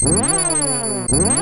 Wow!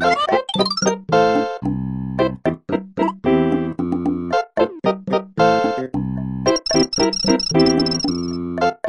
Thank you.